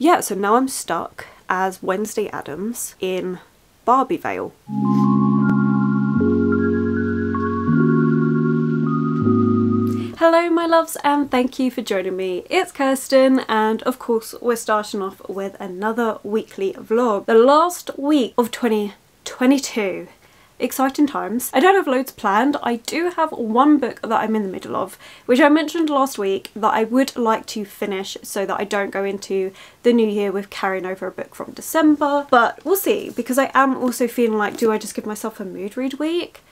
Yeah, so now I'm stuck as Wednesday Addams in Barbie Vale. Hello my loves and thank you for joining me. It's Kirsten and of course we're starting off with another weekly vlog. The last week of 2022 exciting times. I don't have loads planned. I do have one book that I'm in the middle of, which I mentioned last week that I would like to finish so that I don't go into the new year with carrying over a book from December. But we'll see, because I am also feeling like, do I just give myself a mood read week?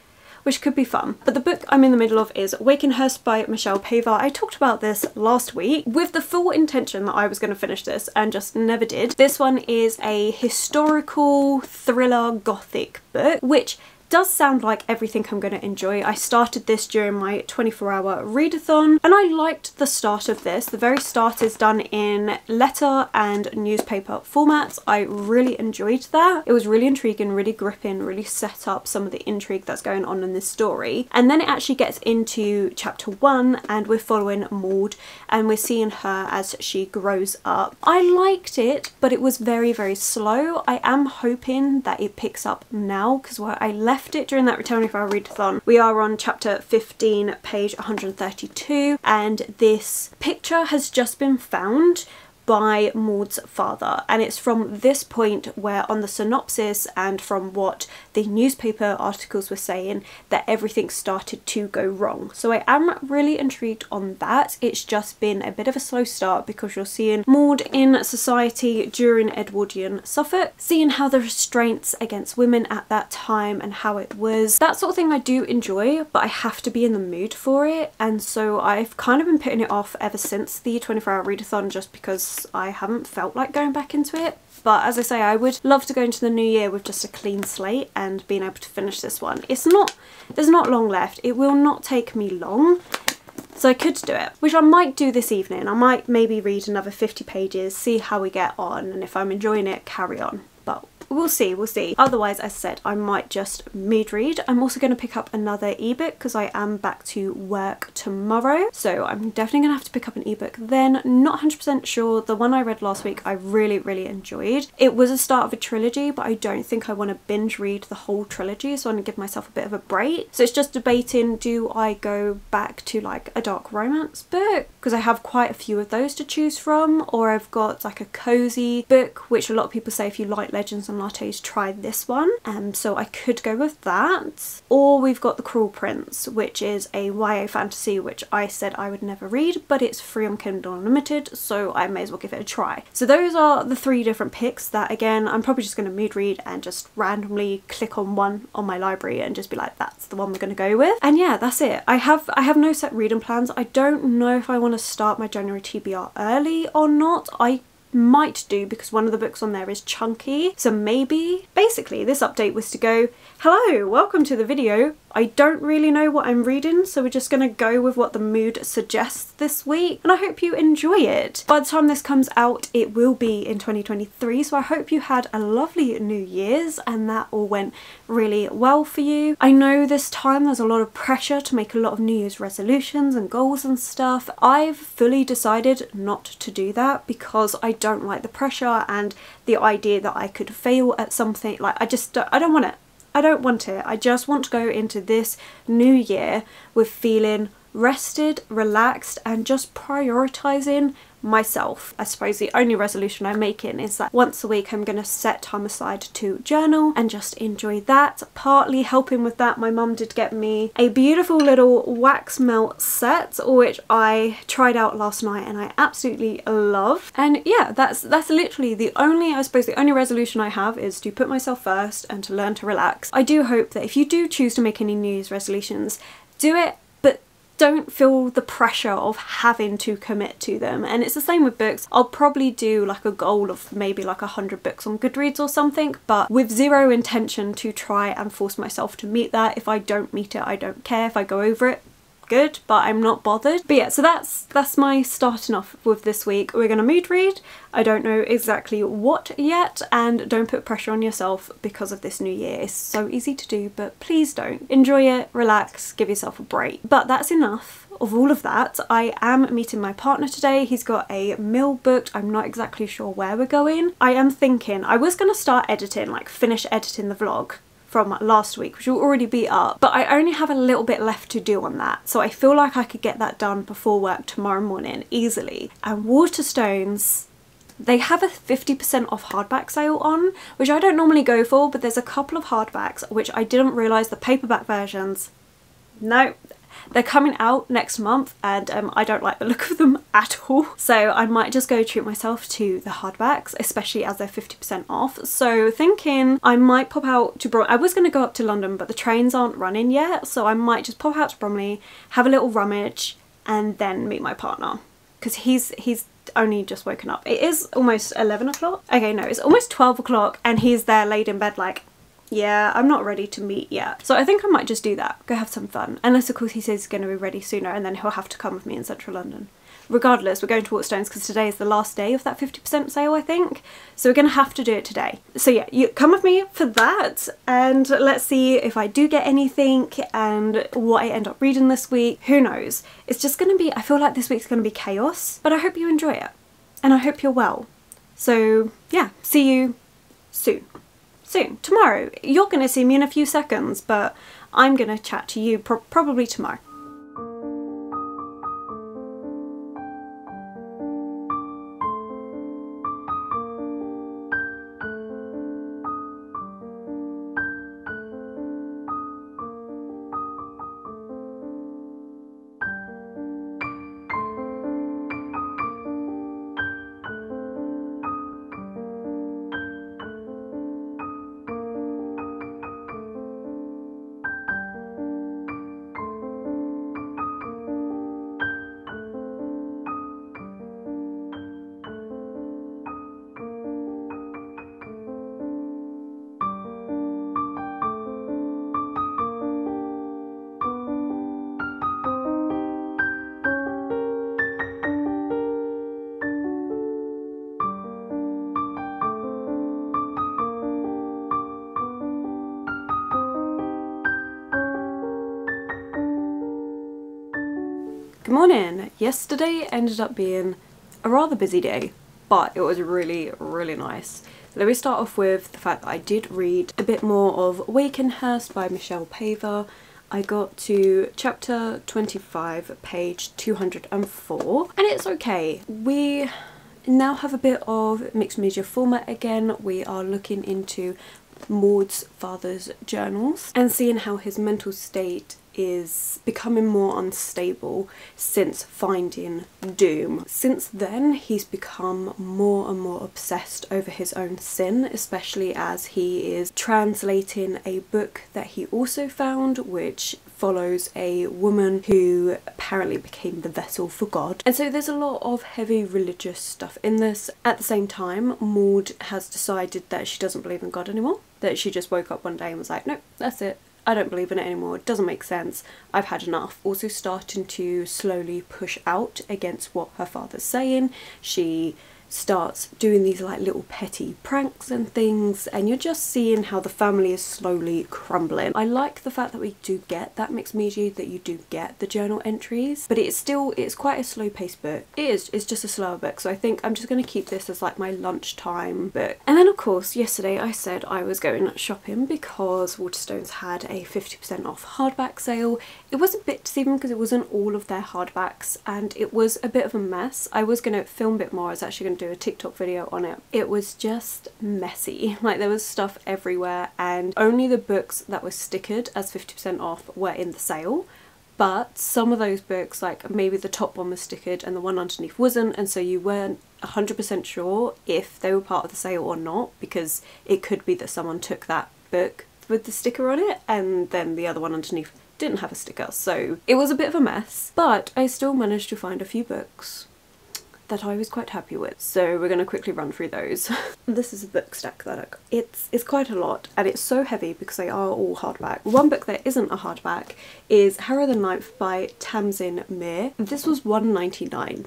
Which could be fun. But the book I'm in the middle of is Wakenhurst by Michelle Paver. I talked about this last week with the full intention that I was going to finish this and just never did. This one is a historical thriller gothic book, which does sound like everything I'm going to enjoy. I started this during my 24 hour readathon and I liked the start of this. The very start is done in letter and newspaper formats. I really enjoyed that. It was really intriguing, really gripping, really set up some of the intrigue that's going on in this story. And then it actually gets into chapter one and we're following Maud and we're seeing her as she grows up. I liked it, but it was very, very slow. I am hoping that it picks up now because where I left left it during that twenty-four hour Readathon. We are on chapter 15, page 132, and this picture has just been found by Maud's father and it's from this point where on the synopsis and from what the newspaper articles were saying that everything started to go wrong. So I am really intrigued on that. It's just been a bit of a slow start because you're seeing Maud in society during Edwardian Suffolk, seeing how the restraints against women at that time and how it was. That sort of thing I do enjoy but I have to be in the mood for it and so I've kind of been putting it off ever since the 24 hour readathon just because I haven't felt like going back into it. But as I say, I would love to go into the new year with just a clean slate and being able to finish this one. It's not, there's not long left. It will not take me long. So I could do it, which I might do this evening. I might maybe read another 50 pages, see how we get on, and if I'm enjoying it, carry on. But we'll see, we'll see. Otherwise, as I said, I might just mood read. I'm also going to pick up another ebook because I am back to work tomorrow. So I'm definitely going to have to pick up an ebook then. Not 100% sure. The one I read last week I really, really enjoyed. It was a start of a trilogy, but I don't think I want to binge read the whole trilogy. So I'm going to give myself a bit of a break. So it's just debating, do I go back to like a dark romance book? Because I have quite a few of those to choose from. Or I've got like a cozy book, which a lot of people say if you like Legends and lattes try this one um, so I could go with that or we've got The Cruel Prince which is a YA fantasy which I said I would never read but it's free on Kindle Unlimited so I may as well give it a try. So those are the three different picks that again I'm probably just going to mood read and just randomly click on one on my library and just be like that's the one we're going to go with and yeah that's it. I have I have no set reading plans. I don't know if I want to start my January TBR early or not. I might do because one of the books on there is chunky. So maybe basically this update was to go hello welcome to the video I don't really know what I'm reading so we're just gonna go with what the mood suggests this week and I hope you enjoy it. By the time this comes out it will be in 2023 so I hope you had a lovely New Year's and that all went really well for you. I know this time there's a lot of pressure to make a lot of New Year's resolutions and goals and stuff. I've fully decided not to do that because I don't like the pressure and the idea that I could fail at something like I just don't, I don't want it. I don't want it. I just want to go into this new year with feeling rested, relaxed and just prioritising myself. I suppose the only resolution I'm making is that once a week I'm going to set time aside to journal and just enjoy that. Partly helping with that my mum did get me a beautiful little wax melt set which I tried out last night and I absolutely love. And yeah that's that's literally the only I suppose the only resolution I have is to put myself first and to learn to relax. I do hope that if you do choose to make any New Year's resolutions do it don't feel the pressure of having to commit to them. And it's the same with books. I'll probably do like a goal of maybe like a hundred books on Goodreads or something but with zero intention to try and force myself to meet that if I don't meet it I don't care. If I go over it good but I'm not bothered. But yeah so that's that's my starting off with this week. We're gonna mood read. I don't know exactly what yet and don't put pressure on yourself because of this new year. It's so easy to do but please don't. Enjoy it relax give yourself a break. But that's enough of all of that, I am meeting my partner today. He's got a meal booked. I'm not exactly sure where we're going. I am thinking I was going to start editing, like finish editing the vlog from last week, which will already be up, but I only have a little bit left to do on that. So I feel like I could get that done before work tomorrow morning easily. And Waterstones they have a 50% off hardback sale on, which I don't normally go for, but there's a couple of hardbacks which I didn't realise the paperback versions. No, they're coming out next month and um, I don't like the look of them at all. So I might just go treat myself to the hardbacks, especially as they're 50% off. So thinking I might pop out to Bromley. I was going to go up to London, but the trains aren't running yet. So I might just pop out to Bromley, have a little rummage and then meet my partner because he's he's only just woken up. It is almost 11 o'clock. Okay, no, it's almost 12 o'clock and he's there laid in bed like, yeah, I'm not ready to meet yet. So I think I might just do that, go have some fun. Unless of course he says he's going to be ready sooner and then he'll have to come with me in central London. Regardless, we're going to Waterstones because today is the last day of that 50% sale, I think. So we're going to have to do it today. So yeah, you come with me for that and let's see if I do get anything and what I end up reading this week. Who knows? It's just going to be, I feel like this week's going to be chaos, but I hope you enjoy it and I hope you're well. So yeah, see you soon. Soon, tomorrow. You're going to see me in a few seconds, but I'm going to chat to you pro probably tomorrow. Yesterday ended up being a rather busy day, but it was really, really nice. Let me start off with the fact that I did read a bit more of Wakenhurst by Michelle Paver. I got to chapter 25, page 204, and it's okay. We now have a bit of mixed media format again. We are looking into Maud's father's journals and seeing how his mental state is becoming more unstable since finding Doom. Since then he's become more and more obsessed over his own sin, especially as he is translating a book that he also found which follows a woman who apparently became the vessel for God. And so there's a lot of heavy religious stuff in this. At the same time, Maud has decided that she doesn't believe in God anymore. That she just woke up one day and was like, nope, that's it. I don't believe in it anymore, it doesn't make sense, I've had enough. Also starting to slowly push out against what her father's saying. She starts doing these like little petty pranks and things and you're just seeing how the family is slowly crumbling. I like the fact that we do get that mixed media, that you do get the journal entries, but it's still, it's quite a slow paced book. It is, it's just a slower book, so I think I'm just going to keep this as like my lunchtime book. And then of course yesterday I said I was going shopping because Waterstones had a 50% off hardback sale. It was a bit deceiving because it wasn't all of their hardbacks and it was a bit of a mess. I was going to film a bit more, I was actually going to do a TikTok video on it. It was just messy. Like there was stuff everywhere and only the books that were stickered as 50% off were in the sale but some of those books like maybe the top one was stickered and the one underneath wasn't and so you weren't 100% sure if they were part of the sale or not because it could be that someone took that book with the sticker on it and then the other one underneath didn't have a sticker so it was a bit of a mess but I still managed to find a few books that I was quite happy with. So we're going to quickly run through those. this is a book stack that I got. It's, it's quite a lot and it's so heavy because they are all hardback. One book that isn't a hardback is Harrow the Ninth by Tamsin Muir. This was 1.99.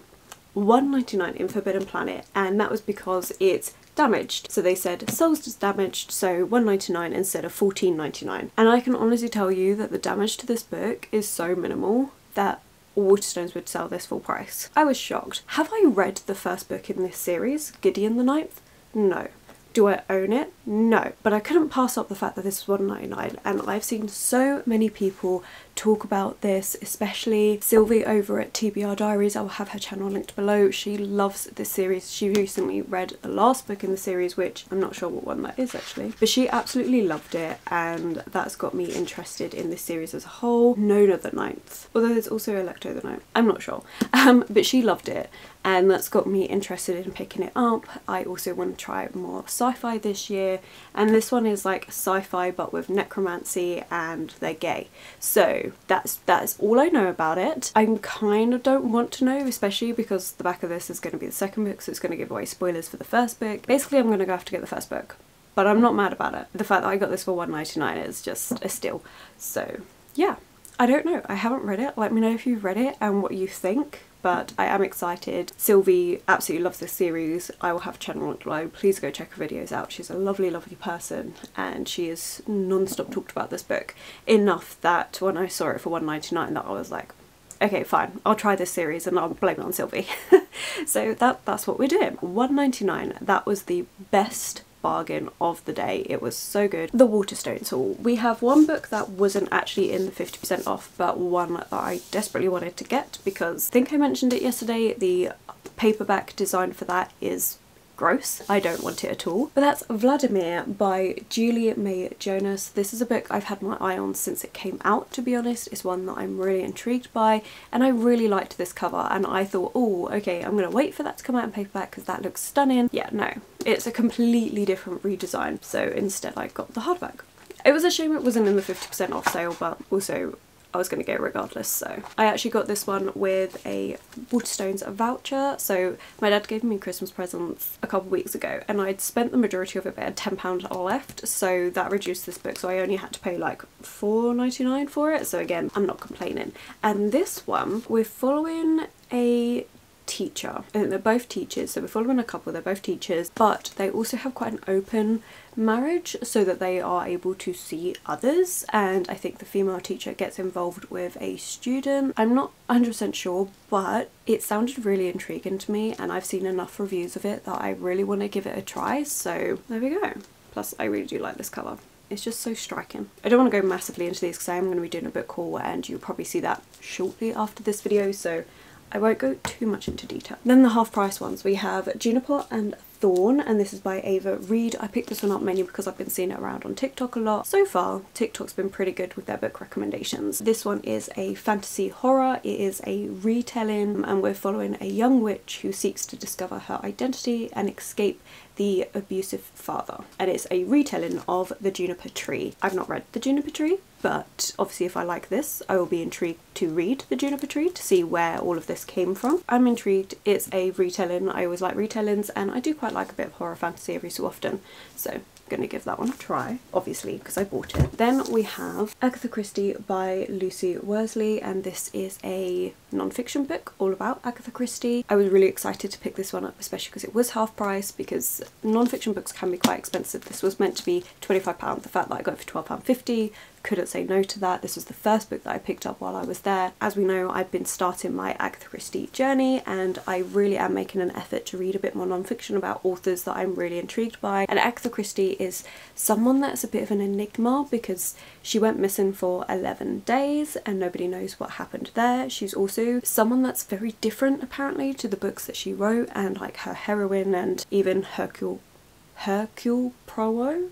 1.99 in Forbidden Planet and that was because it's damaged. So they said sold as damaged, so 1.99 instead of 14.99. And I can honestly tell you that the damage to this book is so minimal that Waterstones would sell this full price. I was shocked. Have I read the first book in this series, Gideon the Ninth? No. Do I own it? No. But I couldn't pass up the fact that this was 1.99 and I've seen so many people talk about this, especially Sylvie over at TBR Diaries. I will have her channel linked below. She loves this series. She recently read the last book in the series, which I'm not sure what one that is actually, but she absolutely loved it and that's got me interested in this series as a whole. Nona the Ninth, although there's also Alecto the Ninth. I'm not sure, um, but she loved it and that's got me interested in picking it up. I also want to try more sci-fi this year and this one is like sci-fi but with necromancy and they're gay. So that's that's all I know about it. I kind of don't want to know especially because the back of this is going to be the second book so it's going to give away spoilers for the first book. Basically I'm going to go have to get the first book but I'm not mad about it. The fact that I got this for 1.99 is just a steal. So yeah, I don't know. I haven't read it. Let me know if you've read it and what you think but I am excited. Sylvie absolutely loves this series. I will have linked below. Please go check her videos out. She's a lovely, lovely person and she has non-stop talked about this book enough that when I saw it for 1.99 that I was like, okay fine I'll try this series and I'll blame it on Sylvie. so that that's what we're doing. 1.99 that was the best bargain of the day. It was so good. The Waterstones haul. We have one book that wasn't actually in the 50% off but one that I desperately wanted to get because I think I mentioned it yesterday. The paperback design for that is gross. I don't want it at all. But that's Vladimir by Julia May Jonas. This is a book I've had my eye on since it came out to be honest. It's one that I'm really intrigued by and I really liked this cover and I thought oh okay I'm gonna wait for that to come out in paperback because that looks stunning. Yeah no it's a completely different redesign so instead I got the hardback. It was a shame it wasn't in the 50% off sale but also I was going to get regardless so. I actually got this one with a Waterstones voucher so my dad gave me Christmas presents a couple weeks ago and I'd spent the majority of it but I had £10 left so that reduced this book so I only had to pay like $4.99 for it so again I'm not complaining and this one we're following a teacher. I think they're both teachers, so we're following a couple, they're both teachers, but they also have quite an open marriage so that they are able to see others and I think the female teacher gets involved with a student. I'm not 100% sure but it sounded really intriguing to me and I've seen enough reviews of it that I really want to give it a try so there we go. Plus I really do like this colour. it's just so striking. I don't want to go massively into these because I am going to be doing a book haul and you'll probably see that shortly after this video so I won't go too much into detail. Then the half price ones, we have Juniper and Thorn and this is by Ava Reid. I picked this one up mainly because I've been seeing it around on TikTok a lot. So far TikTok's been pretty good with their book recommendations. This one is a fantasy horror, it is a retelling and we're following a young witch who seeks to discover her identity and escape the abusive father and it's a retelling of the juniper tree. I've not read the juniper tree but obviously if I like this I will be intrigued to read the juniper tree to see where all of this came from. I'm intrigued, it's a retelling, I always like retellings and I do quite like a bit of horror fantasy every so often so gonna give that one a try, obviously, because I bought it. Then we have Agatha Christie by Lucy Worsley, and this is a non-fiction book all about Agatha Christie. I was really excited to pick this one up, especially because it was half price, because non-fiction books can be quite expensive. This was meant to be £25, the fact that I got it for £12.50 couldn't say no to that. This was the first book that I picked up while I was there. As we know, I've been starting my Agatha Christie journey and I really am making an effort to read a bit more non-fiction about authors that I'm really intrigued by. And Agatha Christie is someone that's a bit of an enigma because she went missing for 11 days and nobody knows what happened there. She's also someone that's very different apparently to the books that she wrote and like her heroine and even Hercule Hercule Poirot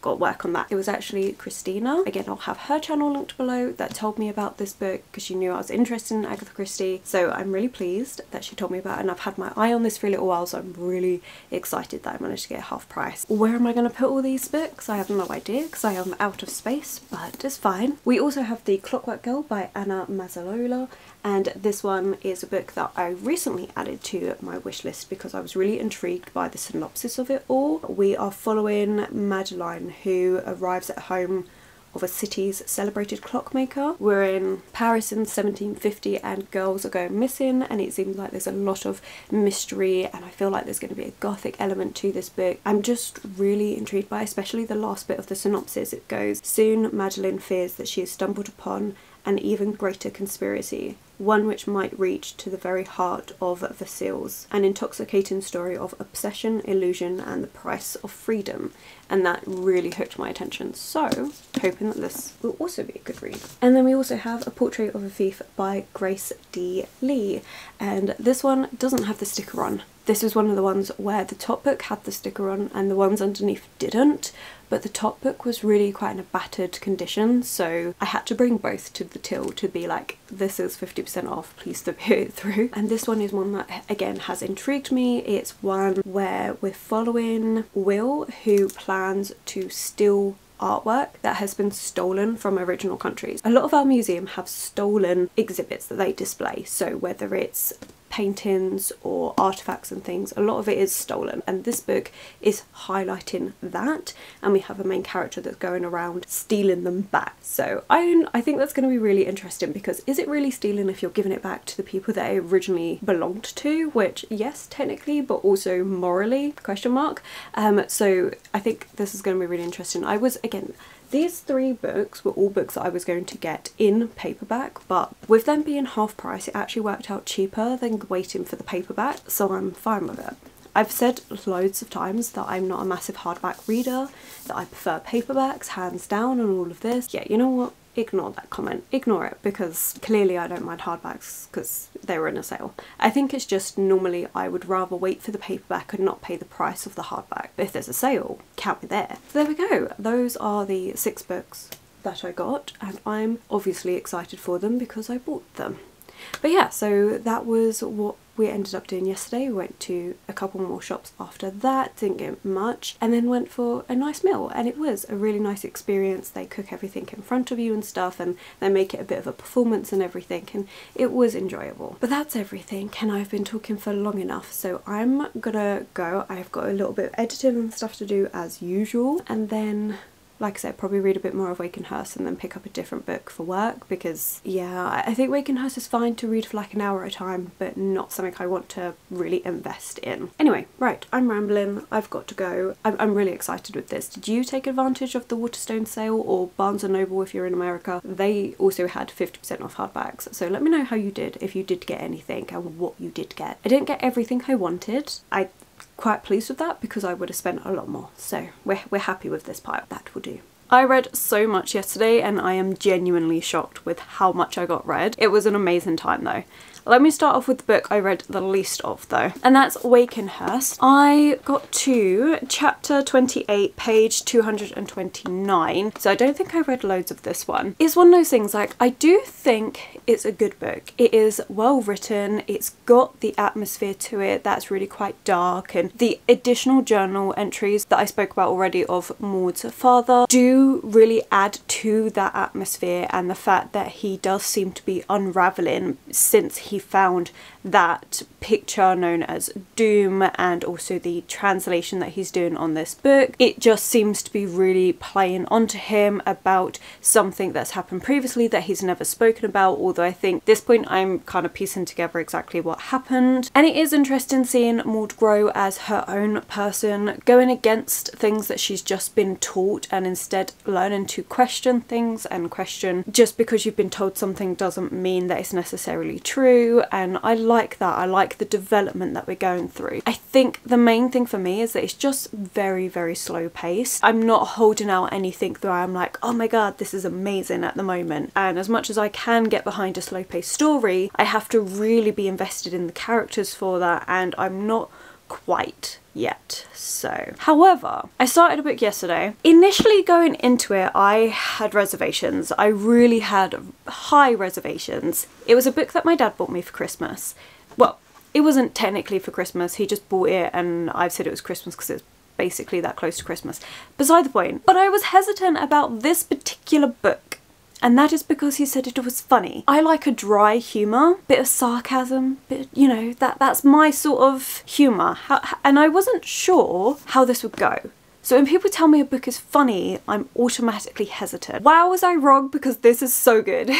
got work on that. It was actually Christina, again I'll have her channel linked below, that told me about this book because she knew I was interested in Agatha Christie so I'm really pleased that she told me about it and I've had my eye on this for a little while so I'm really excited that I managed to get half price. Where am I going to put all these books? I have no idea because I am out of space but it's fine. We also have The Clockwork Girl by Anna Mazzola and this one is a book that I recently added to my wish list because I was really intrigued by the synopsis of it all. We are following Madeline who arrives at home of a city's celebrated clockmaker. We're in Paris in 1750 and girls are going missing and it seems like there's a lot of mystery and I feel like there's going to be a gothic element to this book. I'm just really intrigued by especially the last bit of the synopsis. It goes, soon Madeline fears that she has stumbled upon an even greater conspiracy, one which might reach to the very heart of Versailles, an intoxicating story of obsession, illusion, and the price of freedom. And that really hooked my attention. So, hoping that this will also be a good read. And then we also have A Portrait of a Thief by Grace D. Lee. And this one doesn't have the sticker on. This was one of the ones where the top book had the sticker on and the ones underneath didn't, but the top book was really quite in a battered condition, so I had to bring both to the till to be like, this is 50% off, please stop it through. And this one is one that, again, has intrigued me. It's one where we're following Will, who plans to steal artwork that has been stolen from original countries. A lot of our museum have stolen exhibits that they display, so whether it's paintings or artifacts and things, a lot of it is stolen. And this book is highlighting that. And we have a main character that's going around stealing them back. So I, I think that's going to be really interesting because is it really stealing if you're giving it back to the people that originally belonged to? Which, yes, technically, but also morally, question mark. Um, so I think this is going to be really interesting. I was, again, these three books were all books that I was going to get in paperback, but with them being half price, it actually worked out cheaper than waiting for the paperback, so I'm fine with it. I've said loads of times that I'm not a massive hardback reader, that I prefer paperbacks, hands down, and all of this. Yeah, you know what? Ignore that comment. Ignore it because clearly I don't mind hardbacks because they were in a sale. I think it's just normally I would rather wait for the paperback and not pay the price of the hardback. But if there's a sale, count me there. So there we go. Those are the six books that I got and I'm obviously excited for them because I bought them. But yeah, so that was what we ended up doing yesterday. We went to a couple more shops after that, didn't get much, and then went for a nice meal. And it was a really nice experience. They cook everything in front of you and stuff, and they make it a bit of a performance and everything, and it was enjoyable. But that's everything, and I've been talking for long enough, so I'm gonna go. I've got a little bit of editing and stuff to do as usual, and then like I said, probably read a bit more of Wakenhurst and then pick up a different book for work because, yeah, I think Wakenhurst is fine to read for like an hour at a time, but not something I want to really invest in. Anyway, right, I'm rambling. I've got to go. I'm, I'm really excited with this. Did you take advantage of the Waterstone sale or Barnes & Noble if you're in America? They also had 50% off hardbacks, so let me know how you did, if you did get anything and what you did get. I didn't get everything I wanted. I quite pleased with that because I would have spent a lot more. So we're, we're happy with this pile. That will do. I read so much yesterday and I am genuinely shocked with how much I got read. It was an amazing time though. Let me start off with the book I read the least of though, and that's Wakenhurst. I got to chapter 28, page 229, so I don't think I read loads of this one. It's one of those things like, I do think it's a good book. It is well written, it's got the atmosphere to it that's really quite dark, and the additional journal entries that I spoke about already of Maud's father do really add to that atmosphere and the fact that he does seem to be unravelling since he he found that picture known as Doom and also the translation that he's doing on this book. It just seems to be really playing onto him about something that's happened previously that he's never spoken about, although I think this point I'm kind of piecing together exactly what happened. And it is interesting seeing Maud grow as her own person, going against things that she's just been taught and instead learning to question things and question just because you've been told something doesn't mean that it's necessarily true. And I like that. I like the development that we're going through. I think the main thing for me is that it's just very, very slow paced. I'm not holding out anything that I'm like, oh my god, this is amazing at the moment. And as much as I can get behind a slow paced story, I have to really be invested in the characters for that and I'm not quite yet. So, however, I started a book yesterday. Initially going into it, I had reservations. I really had high reservations. It was a book that my dad bought me for Christmas. Well, it wasn't technically for Christmas, he just bought it and I've said it was Christmas because it's basically that close to Christmas. Beside the point. But I was hesitant about this particular book and that is because he said it was funny. I like a dry humour, bit of sarcasm, bit, you know, that that's my sort of humour. and I wasn't sure how this would go. So when people tell me a book is funny, I'm automatically hesitant. Wow, was I wrong because this is so good.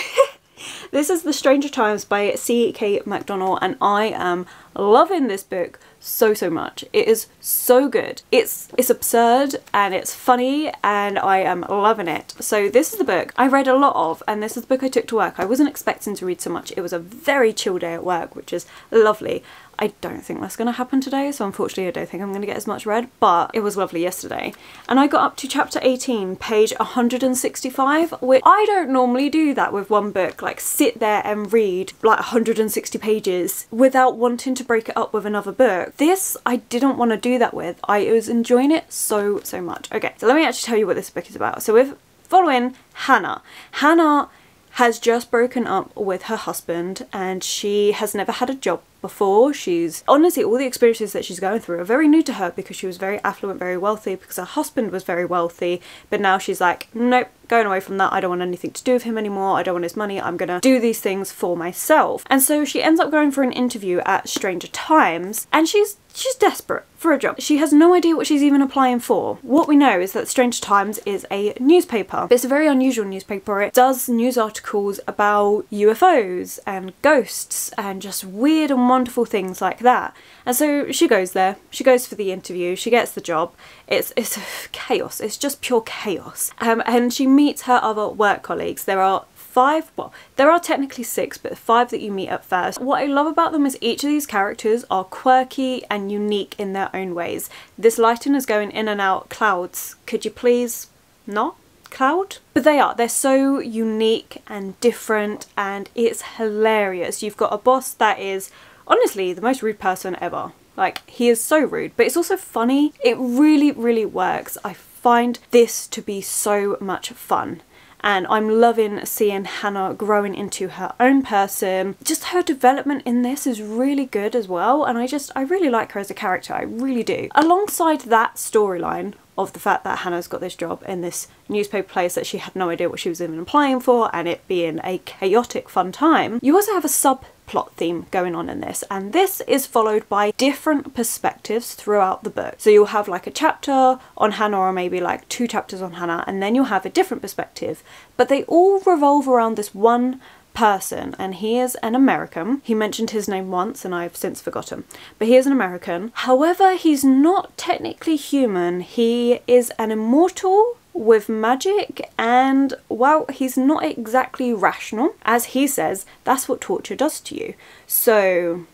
this is The Stranger Times by C.K. McDonald and I am loving this book so so much. It is so good. It's it's absurd and it's funny and I am loving it. So this is the book I read a lot of and this is the book I took to work. I wasn't expecting to read so much. It was a very chill day at work which is lovely. I don't think that's going to happen today, so unfortunately I don't think I'm going to get as much read, but it was lovely yesterday. And I got up to chapter 18, page 165, which I don't normally do that with one book, like sit there and read like 160 pages without wanting to break it up with another book. This I didn't want to do that with. I was enjoying it so, so much. Okay, so let me actually tell you what this book is about. So we're following Hannah. Hannah has just broken up with her husband and she has never had a job before. She's honestly, all the experiences that she's going through are very new to her because she was very affluent, very wealthy, because her husband was very wealthy. But now she's like, nope, going away from that. I don't want anything to do with him anymore. I don't want his money. I'm gonna do these things for myself. And so she ends up going for an interview at Stranger Times and she's she's desperate for a job. She has no idea what she's even applying for. What we know is that Strange Times is a newspaper. It's a very unusual newspaper. It does news articles about UFOs and ghosts and just weird and wonderful things like that. And so she goes there, she goes for the interview, she gets the job. It's, it's chaos, it's just pure chaos. Um, and she meets her other work colleagues. There are five, well, there are technically six, but five that you meet at first. What I love about them is each of these characters are quirky and unique in their own ways. This lighting is going in and out clouds. Could you please not? cloud. But they are, they're so unique and different and it's hilarious. You've got a boss that is honestly the most rude person ever. Like he is so rude, but it's also funny. It really, really works. I find this to be so much fun and I'm loving seeing Hannah growing into her own person. Just her development in this is really good as well and I just, I really like her as a character, I really do. Alongside that storyline, of the fact that Hannah's got this job in this newspaper place that she had no idea what she was even applying for and it being a chaotic fun time. You also have a subplot theme going on in this and this is followed by different perspectives throughout the book. So you'll have like a chapter on Hannah or maybe like two chapters on Hannah and then you'll have a different perspective but they all revolve around this one person and he is an American. He mentioned his name once and I've since forgotten, but he is an American. However, he's not technically human. He is an immortal with magic and well he's not exactly rational as he says that's what torture does to you so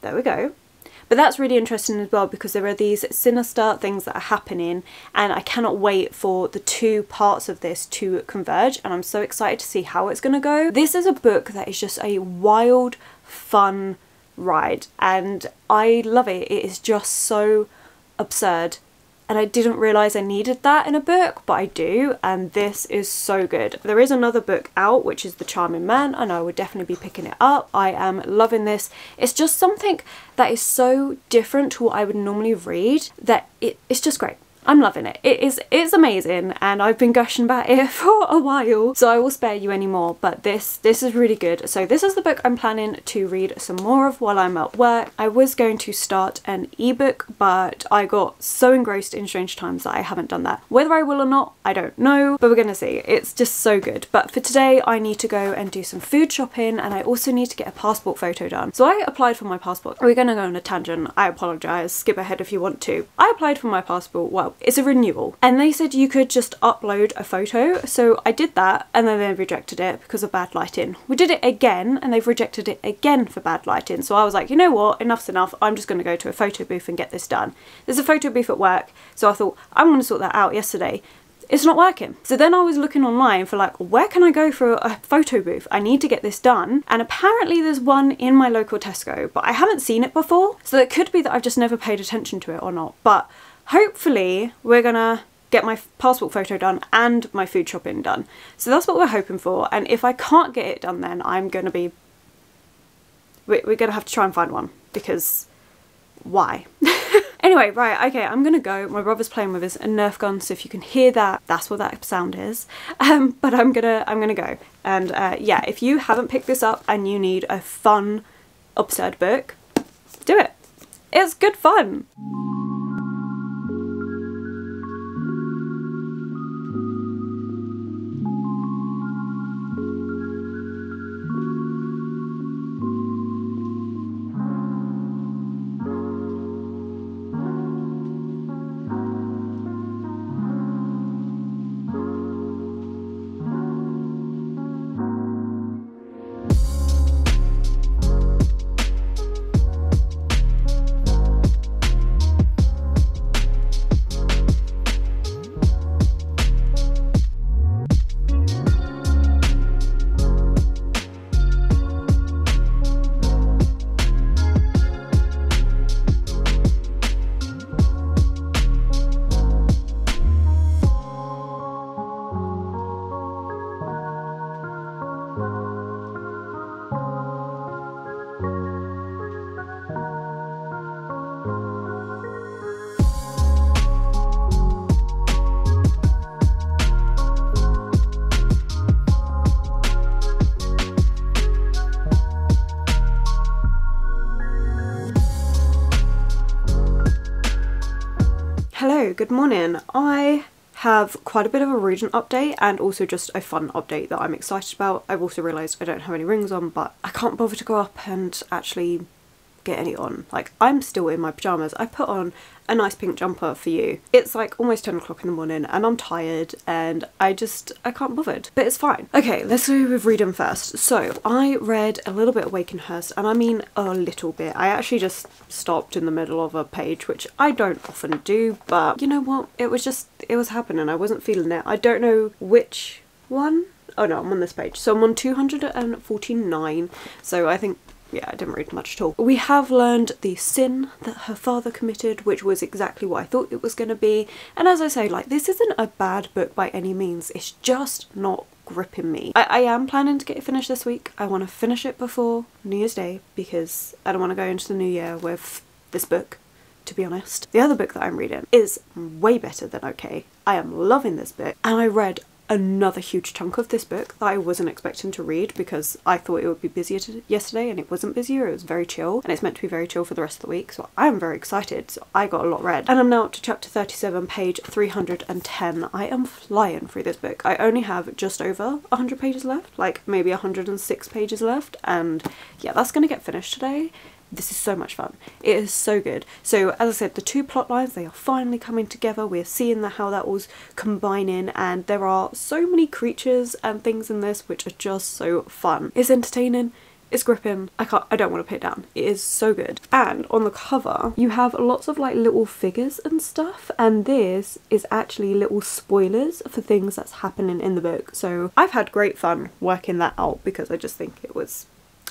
there we go but that's really interesting as well because there are these sinister things that are happening and I cannot wait for the two parts of this to converge and I'm so excited to see how it's going to go. This is a book that is just a wild, fun ride and I love it. It is just so absurd and I didn't realise I needed that in a book, but I do, and this is so good. There is another book out, which is The Charming Man, and I would definitely be picking it up. I am loving this. It's just something that is so different to what I would normally read that it, it's just great. I'm loving it. It is it's amazing and I've been gushing about it for a while so I will spare you any more but this this is really good. So this is the book I'm planning to read some more of while I'm at work. I was going to start an ebook but I got so engrossed in Strange Times that I haven't done that. Whether I will or not I don't know but we're gonna see. It's just so good but for today I need to go and do some food shopping and I also need to get a passport photo done. So I applied for my passport. We're gonna go on a tangent. I apologise. Skip ahead if you want to. I applied for my passport well it's a renewal. And they said you could just upload a photo. So I did that and then they rejected it because of bad lighting. We did it again and they've rejected it again for bad lighting. So I was like, you know what, enough's enough. I'm just going to go to a photo booth and get this done. There's a photo booth at work. So I thought, I'm going to sort that out yesterday it's not working. So then I was looking online for like, where can I go for a photo booth? I need to get this done. And apparently there's one in my local Tesco, but I haven't seen it before. So it could be that I've just never paid attention to it or not. But hopefully we're gonna get my passport photo done and my food shopping done. So that's what we're hoping for and if I can't get it done then I'm gonna be we're gonna have to try and find one because why? anyway, right, okay, I'm gonna go. My brother's playing with his Nerf gun, so if you can hear that, that's what that sound is. Um, but I'm gonna, I'm gonna go. And uh, yeah, if you haven't picked this up and you need a fun, absurd book, do it. It's good fun. Good morning. I have quite a bit of a region update and also just a fun update that I'm excited about. I've also realised I don't have any rings on but I can't bother to go up and actually get any on. Like, I'm still in my pyjamas. I put on a nice pink jumper for you. It's like almost 10 o'clock in the morning and I'm tired and I just, I can't bothered. But it's fine. Okay, let's go with reading first. So, I read a little bit of Wakenhurst and I mean a little bit. I actually just stopped in the middle of a page, which I don't often do, but you know what? It was just, it was happening. I wasn't feeling it. I don't know which one oh no, I'm on this page. So I'm on 249. So I think yeah, I didn't read much at all. We have learned the sin that her father committed, which was exactly what I thought it was going to be. And as I say, like, this isn't a bad book by any means. It's just not gripping me. I, I am planning to get it finished this week. I want to finish it before New Year's Day because I don't want to go into the new year with this book to be honest. The other book that I'm reading is way better than okay. I am loving this book and I read another huge chunk of this book that I wasn't expecting to read because I thought it would be busier yesterday and it wasn't busier, it was very chill and it's meant to be very chill for the rest of the week so I'm very excited. So I got a lot read. And I'm now up to chapter 37 page 310 I am flying through this book. I only have just over 100 pages left like maybe 106 pages left and yeah that's gonna get finished today this is so much fun. It is so good. So as I said, the two plot lines, they are finally coming together. We're seeing the, how that was combining and there are so many creatures and things in this which are just so fun. It's entertaining, it's gripping. I can't, I don't want to put it down. It is so good. And on the cover, you have lots of like little figures and stuff. And this is actually little spoilers for things that's happening in the book. So I've had great fun working that out because I just think it was,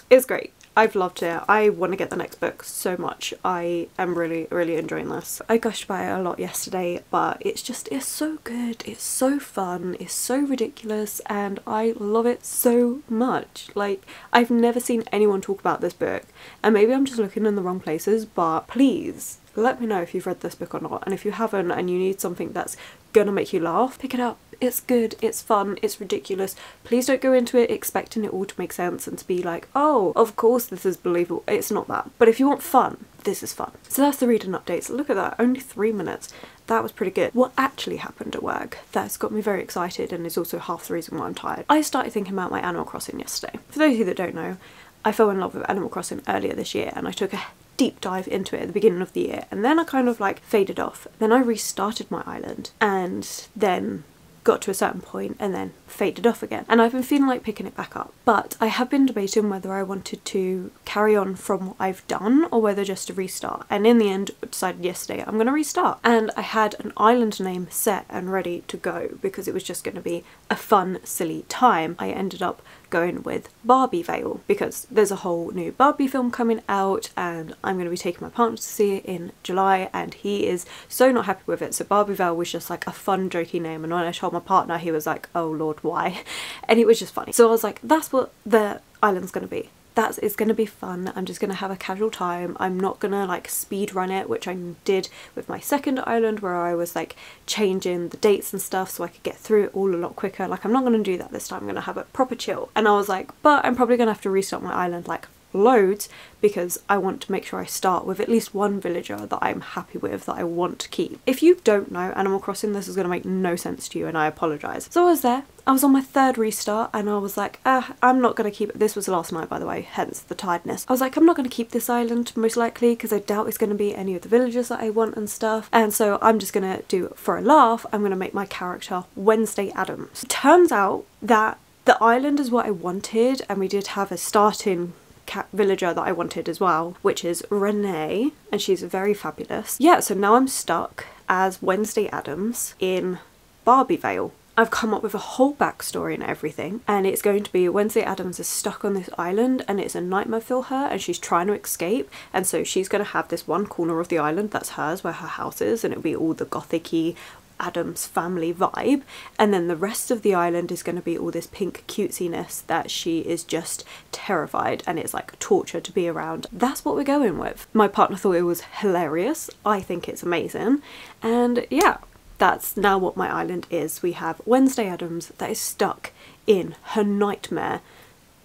it's great. I've loved it. I want to get the next book so much. I am really, really enjoying this. I gushed by it a lot yesterday, but it's just, it's so good. It's so fun. It's so ridiculous and I love it so much. Like, I've never seen anyone talk about this book and maybe I'm just looking in the wrong places, but please let me know if you've read this book or not and if you haven't and you need something that's gonna make you laugh, pick it up. It's good, it's fun, it's ridiculous. Please don't go into it expecting it all to make sense and to be like, oh, of course this is believable. It's not that. But if you want fun, this is fun. So that's the reading updates. Look at that, only three minutes. That was pretty good. What actually happened at work that's got me very excited and is also half the reason why I'm tired. I started thinking about my Animal Crossing yesterday. For those of you that don't know, I fell in love with Animal Crossing earlier this year and I took a deep dive into it at the beginning of the year and then I kind of like faded off. Then I restarted my island and then got to a certain point and then faded off again. And I've been feeling like picking it back up. But I have been debating whether I wanted to carry on from what I've done or whether just to restart. And in the end, decided yesterday I'm going to restart. And I had an island name set and ready to go because it was just going to be a fun, silly time. I ended up going with Barbie Vale because there's a whole new Barbie film coming out and I'm going to be taking my partner to see it in July and he is so not happy with it. So Barbie Vale was just like a fun jokey name and when I told my partner he was like oh lord why? And it was just funny. So I was like that's what the island's going to be that's going to be fun. I'm just going to have a casual time. I'm not going to like speed run it which i did with my second island where i was like changing the dates and stuff so i could get through it all a lot quicker. Like i'm not going to do that this time. I'm going to have a proper chill. And i was like but i'm probably going to have to restart my island like loads because I want to make sure I start with at least one villager that I'm happy with, that I want to keep. If you don't know Animal Crossing, this is going to make no sense to you and I apologise. So I was there, I was on my third restart and I was like, ah, I'm not going to keep it. This was last night, by the way, hence the tiredness. I was like, I'm not going to keep this island, most likely, because I doubt it's going to be any of the villagers that I want and stuff. And so I'm just going to do, for a laugh, I'm going to make my character Wednesday Addams. Turns out that the island is what I wanted and we did have a starting cat villager that I wanted as well, which is Renee, and she's very fabulous. Yeah, so now I'm stuck as Wednesday Addams in Barbie Vale. I've come up with a whole backstory and everything and it's going to be Wednesday Addams is stuck on this island and it's a nightmare for her and she's trying to escape and so she's going to have this one corner of the island that's hers where her house is and it'll be all the gothicy Addams family vibe and then the rest of the island is going to be all this pink cutesiness that she is just terrified and it's like torture to be around. That's what we're going with. My partner thought it was hilarious. I think it's amazing and yeah that's now what my island is. We have Wednesday Addams that is stuck in her nightmare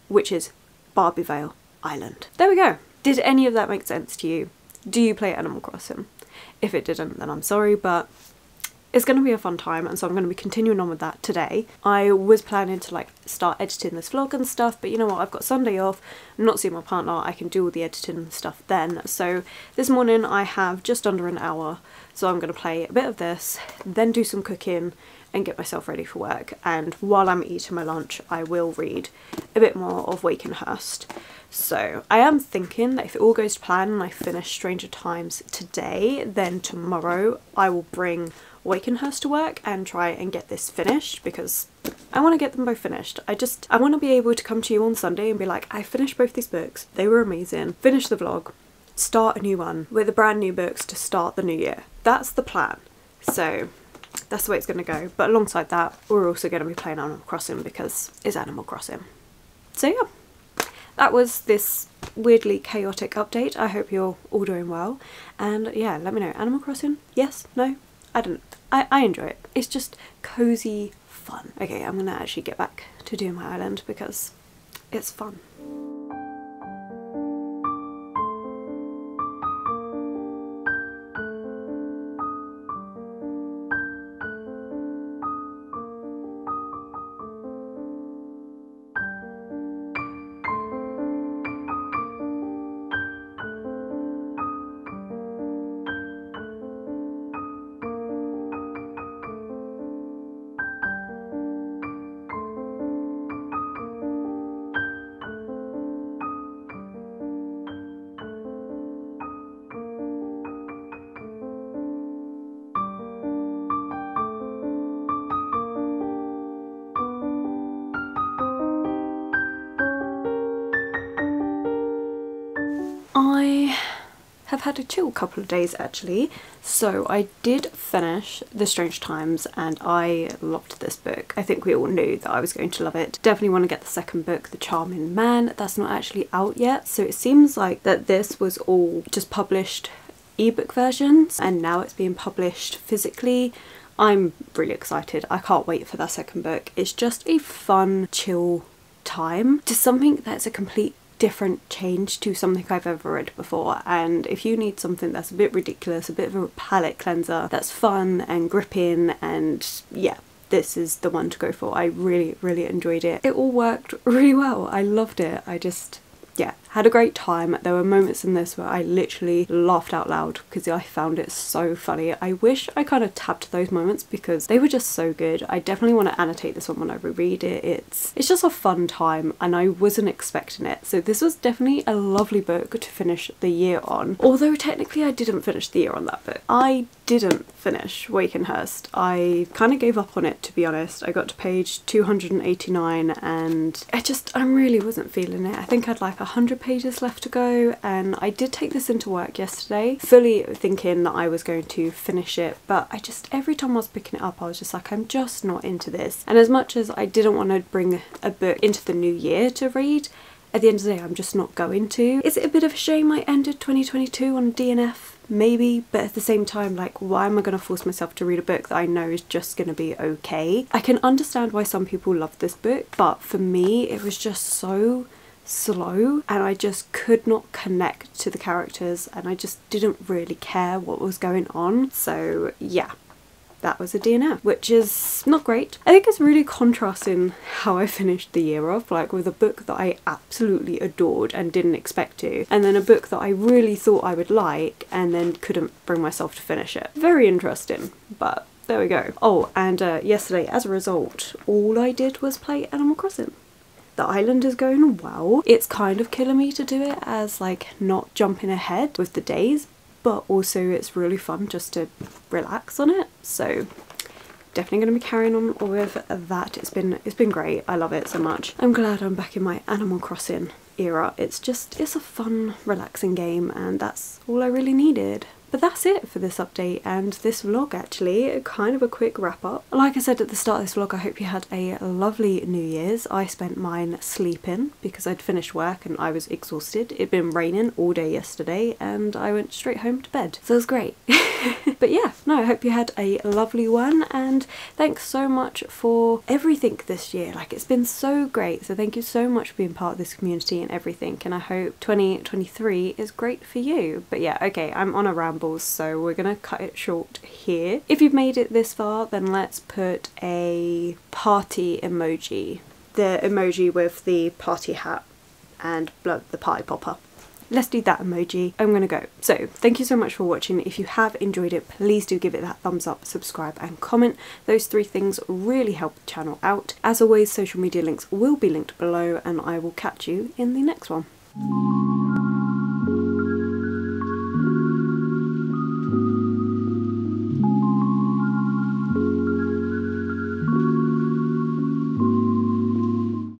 which is Barbievale Island. There we go. Did any of that make sense to you? Do you play Animal Crossing? If it didn't, then I'm sorry, but it's going to be a fun time and so I'm going to be continuing on with that today. I was planning to like start editing this vlog and stuff but you know what I've got Sunday off, I'm not seeing my partner, I can do all the editing and stuff then. So this morning I have just under an hour so I'm going to play a bit of this, then do some cooking and get myself ready for work and while I'm eating my lunch I will read a bit more of Wakenhurst. So I am thinking that if it all goes to plan and I finish Stranger Times today then tomorrow I will bring Wakenhurst to work and try and get this finished because I want to get them both finished. I just, I want to be able to come to you on Sunday and be like, I finished both these books, they were amazing, finish the vlog, start a new one with the brand new books to start the new year. That's the plan. So that's the way it's going to go. But alongside that, we're also going to be playing Animal Crossing because it's Animal Crossing. So yeah, that was this weirdly chaotic update. I hope you're all doing well. And yeah, let me know. Animal Crossing? Yes? No? I don't I, I enjoy it. It's just cozy fun. Okay, I'm gonna actually get back to doing my island because it's fun. A chill couple of days actually. So I did finish The Stranger Times and I loved this book. I think we all knew that I was going to love it. Definitely want to get the second book, This Charming Man. That's not actually out yet. So it seems like that this was all just published ebook versions and now it's being published physically. I'm really excited. I can't wait for that second book. It's just a fun, chill time to something that's a complete different change to something I've ever read before and if you need something that's a bit ridiculous, a bit of a palette cleanser that's fun and gripping and yeah this is the one to go for. I really really enjoyed it. It all worked really well. I loved it. I just had a great time. There were moments in this where I literally laughed out loud because I found it so funny. I wish I kind of tapped those moments because they were just so good. I definitely want to annotate this one when I reread it. It's it's just a fun time and I wasn't expecting it. So this was definitely a lovely book to finish the year on. Although technically I didn't finish the year on that book. I didn't finish Wakenhurst. I kind of gave up on it to be honest. I got to page 289 and I just, I really wasn't feeling it. I think I'd like 100 pages left to go and I did take this into work yesterday fully thinking that I was going to finish it but I just, every time I was picking it up I was just like I'm just not into this and as much as I didn't want to bring a book into the new year to read at the end of the day I'm just not going to. Is it a bit of a shame I ended 2022 on DNF? Maybe but at the same time like why am I going to force myself to read a book that I know is just going to be okay? I can understand why some people love this book but for me it was just so slow and I just could not connect to the characters and I just didn't really care what was going on. So yeah that was a DNF, which is not great. I think it's really contrasting how I finished the year off, like with a book that I absolutely adored and didn't expect to, and then a book that I really thought I would like and then couldn't bring myself to finish it. Very interesting, but there we go. Oh, and uh, yesterday, as a result, all I did was play Animal Crossing. The island is going well. It's kind of killing me to do it as like not jumping ahead with the days, but also it's really fun just to relax on it. So definitely going to be carrying on with that. It's been it's been great. I love it so much. I'm glad I'm back in my Animal Crossing era. It's just it's a fun relaxing game and that's all I really needed but that's it for this update and this vlog actually, kind of a quick wrap up. Like I said at the start of this vlog, I hope you had a lovely New Year's. I spent mine sleeping because I'd finished work and I was exhausted. It'd been raining all day yesterday and I went straight home to bed. So it was great. but yeah, no, I hope you had a lovely one and thanks so much for everything this year. Like it's been so great. So thank you so much for being part of this community and everything. And I hope 2023 is great for you. But yeah, okay, I'm on a ramble, so we're gonna cut it short here. If you've made it this far, then let's put a party emoji. The emoji with the party hat and the party popper let's do that emoji. I'm gonna go. So thank you so much for watching. If you have enjoyed it, please do give it that thumbs up, subscribe and comment. Those three things really help the channel out. As always, social media links will be linked below and I will catch you in the next one.